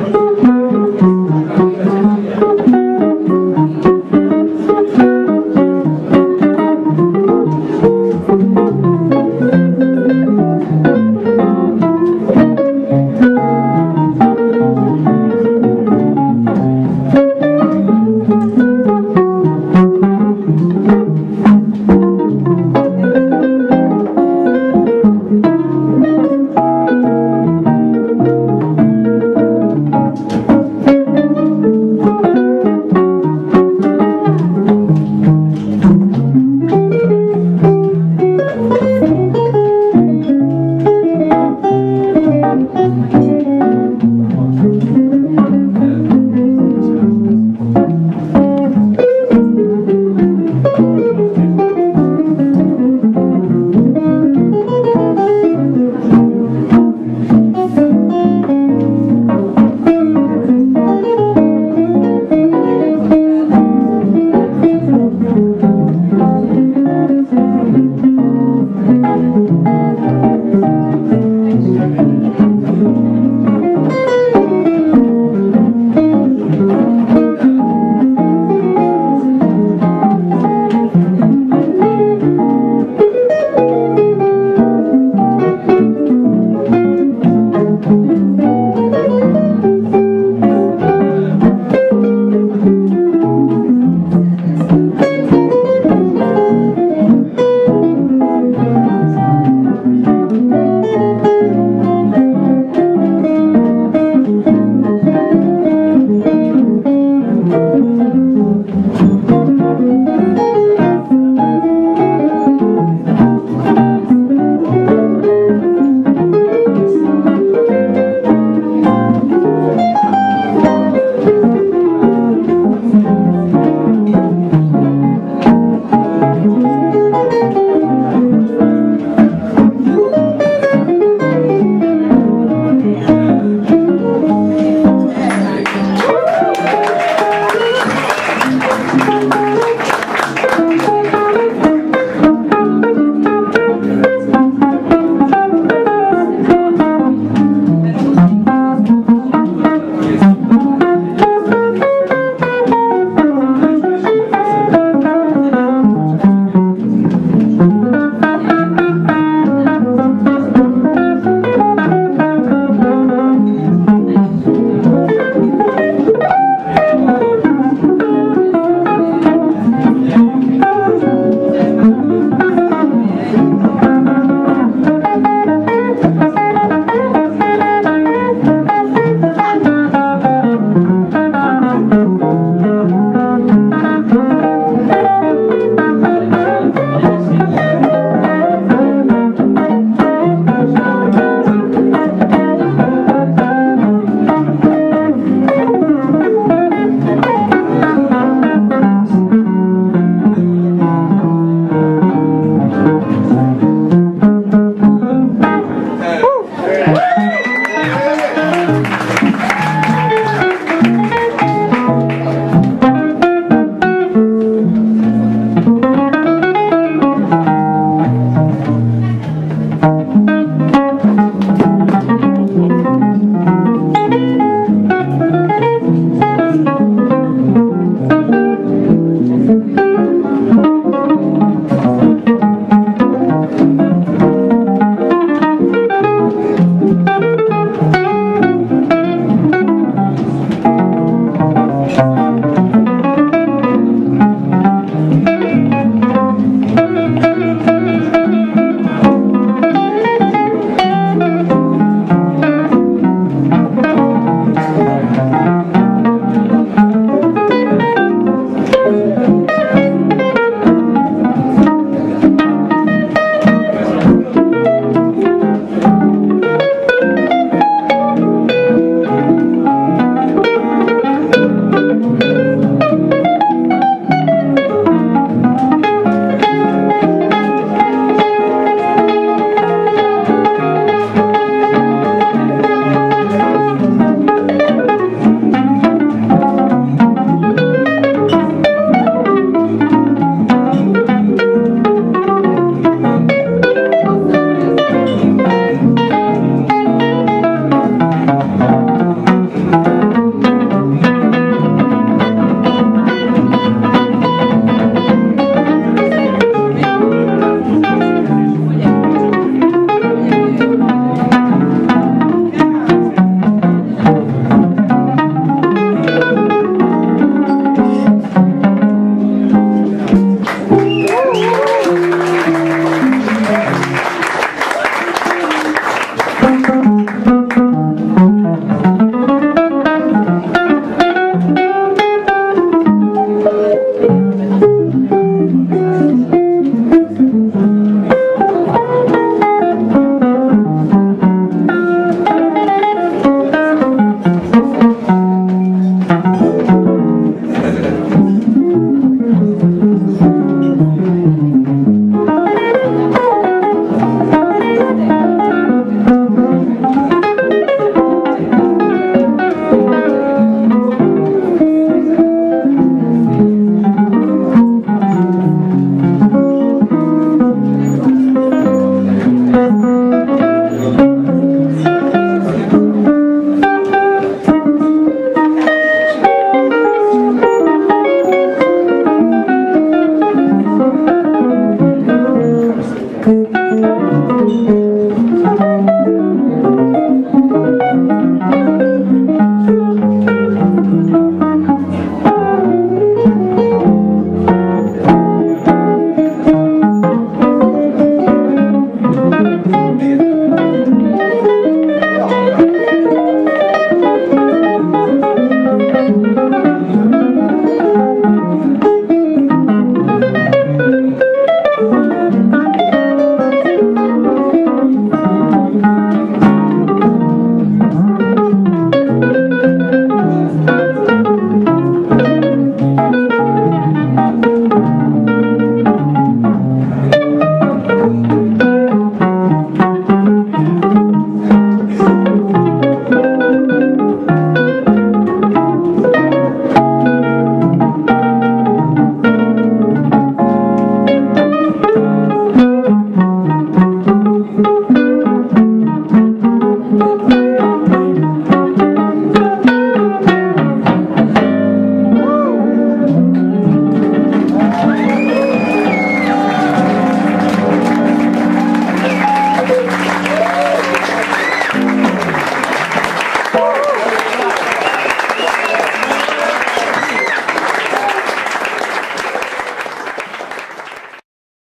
you